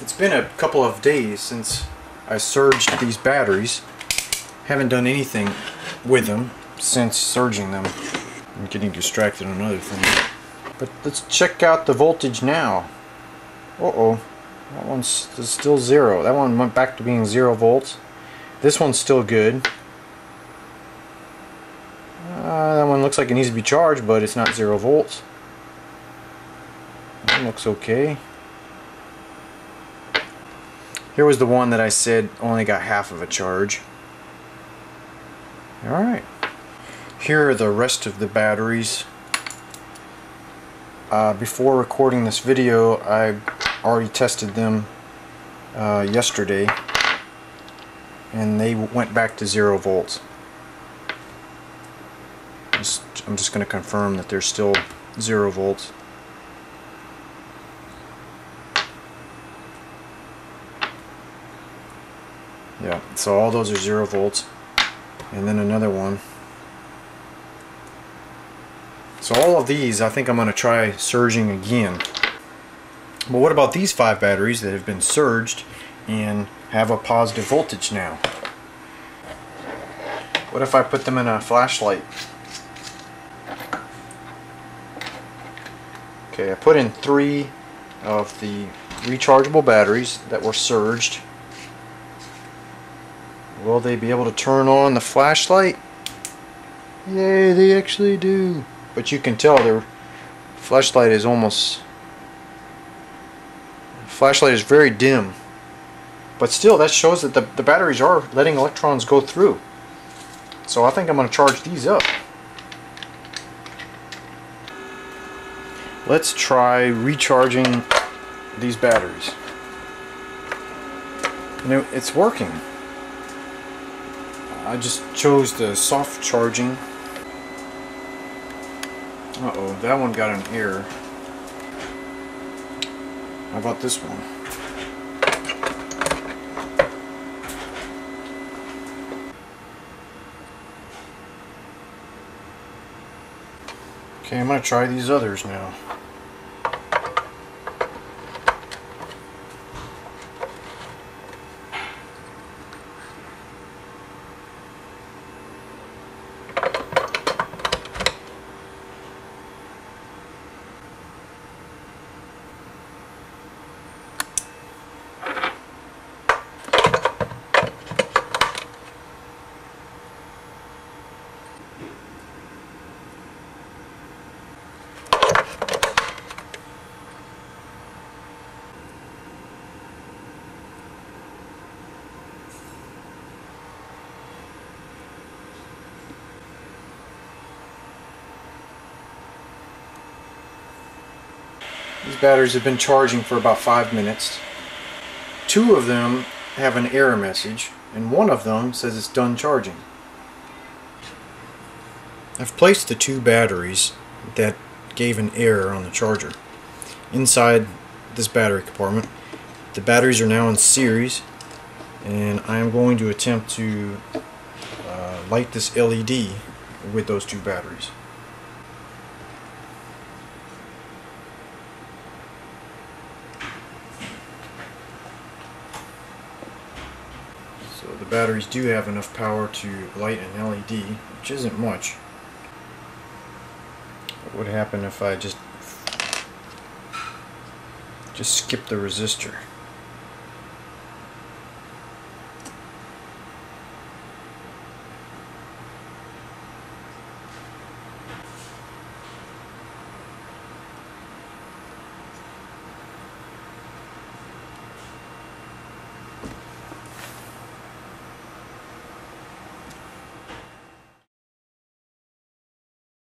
It's been a couple of days since I surged these batteries. Haven't done anything with them since surging them. I'm getting distracted on other things. But let's check out the voltage now. Uh-oh. That one's still zero. That one went back to being zero volts. This one's still good. Uh, that one looks like it needs to be charged, but it's not zero volts. That looks okay. Here was the one that I said only got half of a charge. Alright. Here are the rest of the batteries. Uh, before recording this video, I already tested them uh, yesterday and they went back to zero volts. I'm just going to confirm that they're still zero volts. Yeah, so all those are zero volts. And then another one. So all of these, I think I'm going to try surging again. But what about these five batteries that have been surged and have a positive voltage now? What if I put them in a flashlight? Okay, I put in three of the rechargeable batteries that were surged. Will they be able to turn on the flashlight? Yay, they actually do. But you can tell their flashlight is almost flashlight is very dim. But still, that shows that the, the batteries are letting electrons go through. So I think I'm going to charge these up. Let's try recharging these batteries. You know, it's working. I just chose the soft charging. Uh-oh, that one got an error. How about this one? Okay, I'm going to try these others now. These batteries have been charging for about five minutes. Two of them have an error message, and one of them says it's done charging. I've placed the two batteries that gave an error on the charger inside this battery compartment. The batteries are now in series, and I am going to attempt to uh, light this LED with those two batteries. So the batteries do have enough power to light an LED, which isn't much. What would happen if I just just skip the resistor?